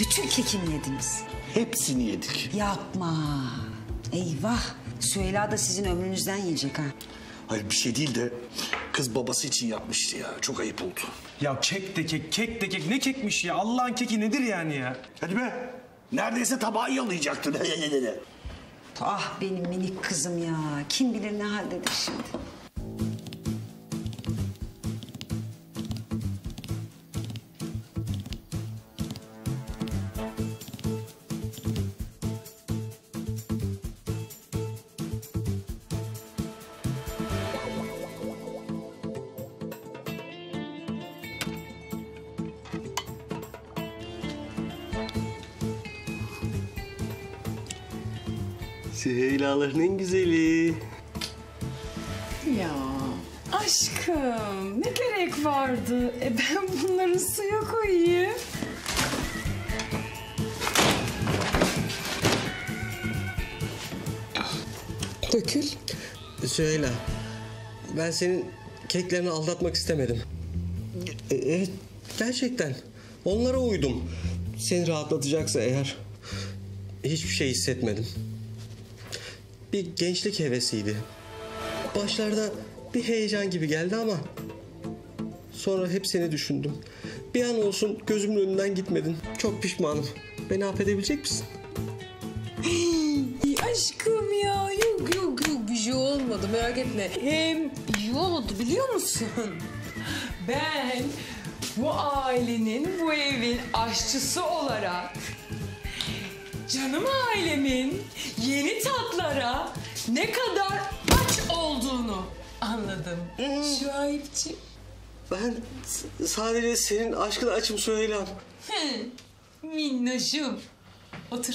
Bütün kekini yediniz. Hepsini yedik. Yapma. Eyvah. Süheyla da sizin ömrünüzden yiyecek ha. Hayır bir şey değil de kız babası için yapmıştı ya. Çok ayıp oldu. Ya kek de kek, kek de kek. Ne kekmiş ya? Allah'ın keki nedir yani ya? Hadi be. Neredeyse tabağı yalayacaktın. Ah benim minik kızım ya. Kim bilir ne haldedir şimdi. Süheyla'ların en güzeli. Ya aşkım ne gerek vardı? E ben bunları suya koyayım. Dökül. Süheyla, ben senin keklerini aldatmak istemedim. E, evet, gerçekten. Onlara uydum. Seni rahatlatacaksa eğer hiçbir şey hissetmedim. Bir gençlik hevesiydi. Başlarda bir heyecan gibi geldi ama sonra hep seni düşündüm. Bir an olsun gözümün önünden gitmedin. Çok pişmanım. Beni affedebilecek misin? Aşkım ya yok yok yok bir şey olmadı merak etme. Hem iyi oldu biliyor musun? Ben bu ailenin bu evin aşçısı olarak canım ailemin yeni tatlara ne kadar aç olduğunu anladım. Şuayb'ciğim. Ben sadece senin aşkına açım Süheyla'm. Minnoşum. Otur.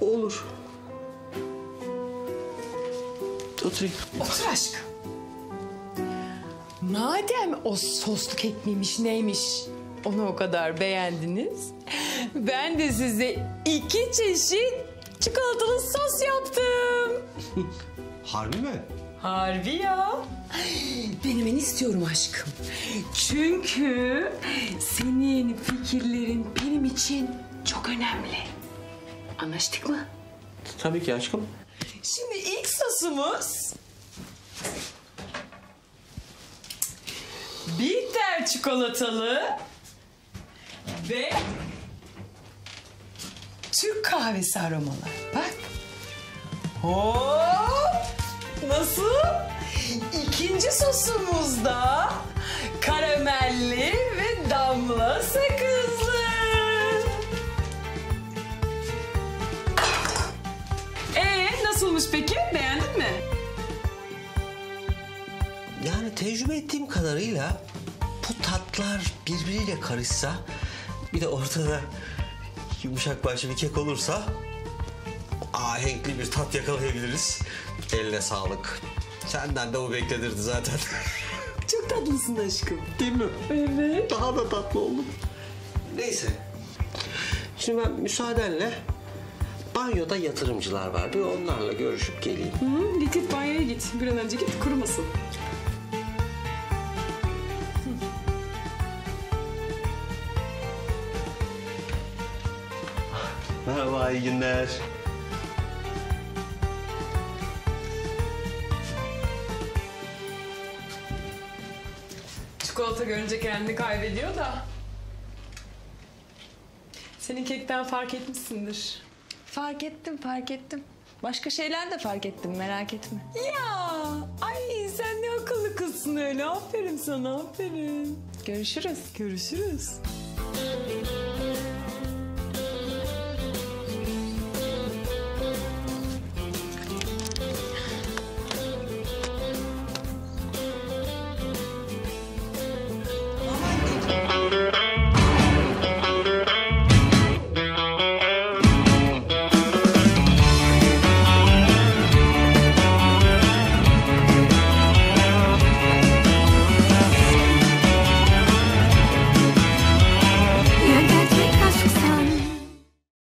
Olur. Oturayım. Otur aşkım. Madem o soslu kek miymiş neymiş onu o kadar beğendiniz. Ben de size iki çeşit çikolatalı sos yaptım. Harbi mi? Harbi ya. Denemeni istiyorum aşkım. Çünkü senin fikirlerin benim için çok önemli. Anlaştık mı? Tabii ki aşkım. Şimdi ilk sosumuz bitter çikolatalı ve Türk kahvesi aromalı. Bak. Hop! Nasıl? İkinci sosumuz da karamelli ve damla sakızlı. Ee nasılmış peki? Beğendin mi? Yani tecrübe ettiğim kadarıyla bu tatlar birbiriyle karışsa bir de ortada yumuşak başlı bir kek olursa ahenkli bir tat yakalayabiliriz. Eline sağlık. Senden de bu beklenirdi zaten. Çok tatlısın aşkım. Değil mi? Evet. Daha da tatlı oldum. Neyse. Şimdi ben müsaadenle banyoda yatırımcılar var. Bir onlarla görüşüp geleyim. Hı, git git banyoya git. Bir an önce git kurumasın. Merhaba, iyi günler. Çikolata görünce kendini kaybediyor da. Senin kekten fark etmişsindir. Fark ettim, fark ettim. Başka şeyler de fark ettim, merak etme. Ya, ay sen ne akıllı kızsın öyle. Aferin sana, aferin. Görüşürüz. Görüşürüz.